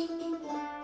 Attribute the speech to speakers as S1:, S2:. S1: Música